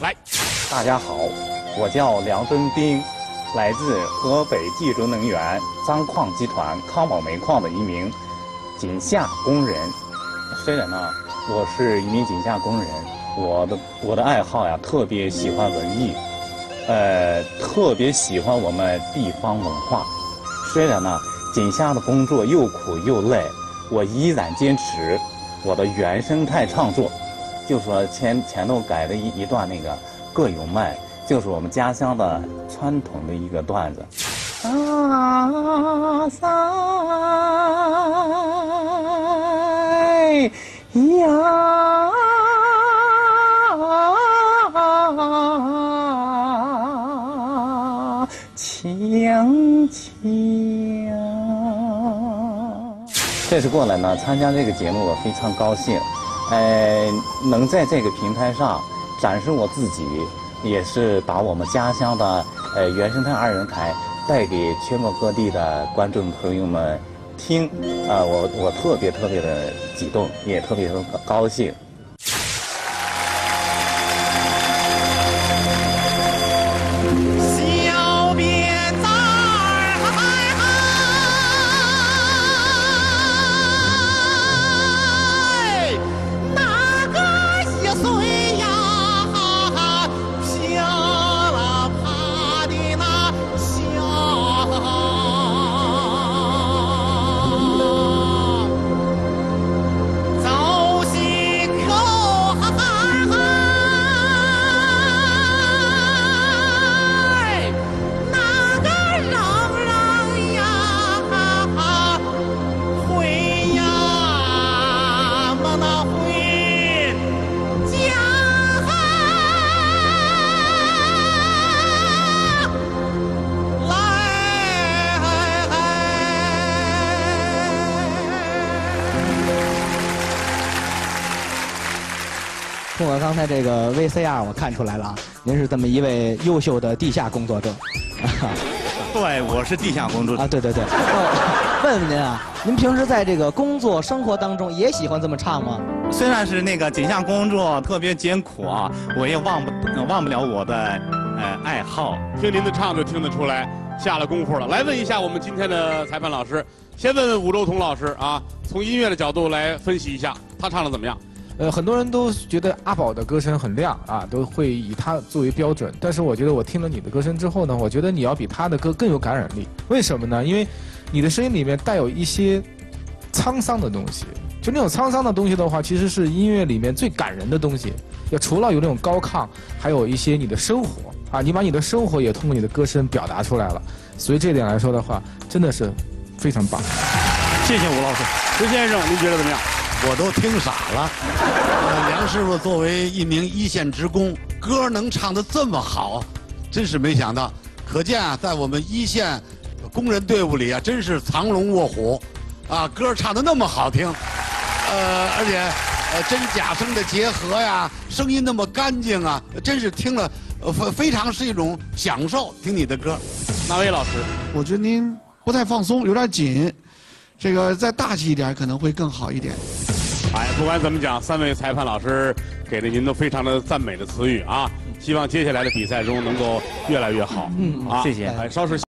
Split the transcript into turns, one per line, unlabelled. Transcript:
来，
大家好，我叫梁登斌，来自河北冀州能源张矿集团康宝煤矿的一名井下工人。虽然呢，我是一名井下工人，我的我的爱好呀，特别喜欢文艺，呃，特别喜欢我们地方文化。虽然呢，井下的工作又苦又累，我依然坚持我的原生态创作。就说前前头改的一一段那个各有卖，就是我们家乡的传统的一个段子。啊塞呀，锵锵。这次过来呢，参加这个节目，我非常高兴。呃，能在这个平台上展示我自己，也是把我们家乡的呃原生态二人台带给全国各地的观众朋友们听，啊，我我特别特别的激动，也特别的高兴。
通过刚才这个 VCR，我看出来了啊，您是这么一位优秀的地下工作者。
对，我是地下工作者
啊，对对对。哦 问问您啊，您平时在这个工作生活当中也喜欢这么唱吗？
虽然是那个井下工作特别艰苦啊，我也忘不忘不了我的呃爱好。
听您的唱就听得出来下了功夫了。来问一下我们今天的裁判老师，先问问武周彤老师啊，从音乐的角度来分析一下，他唱的怎么样？
呃，很多人都觉得阿宝的歌声很亮啊，都会以他作为标准。但是我觉得我听了你的歌声之后呢，我觉得你要比他的歌更有感染力。为什么呢？因为你的声音里面带有一些沧桑的东西，就那种沧桑的东西的话，其实是音乐里面最感人的东西。要除了有那种高亢，还有一些你的生活啊，你把你的生活也通过你的歌声表达出来了。所以这点来说的话，真的是非常棒。
谢谢吴老师，
石先生，您觉得怎么样？
我都听傻了。呃，梁师傅作为一名一线职工，歌能唱得这么好，真是没想到。可见啊，在我们一线工人队伍里啊，真是藏龙卧虎，啊，歌唱得那么好听，呃，而且呃真假声的结合呀，声音那么干净啊，真是听了呃非非常是一种享受。听你的歌，
哪位老师？
我觉得您不太放松，有点紧，这个再大气一点可能会更好一点。
哎，不管怎么讲，三位裁判老师给了您都非常的赞美的词语啊，希望接下来的比赛中能够越来越好。
嗯
啊，
谢谢
哎，稍事。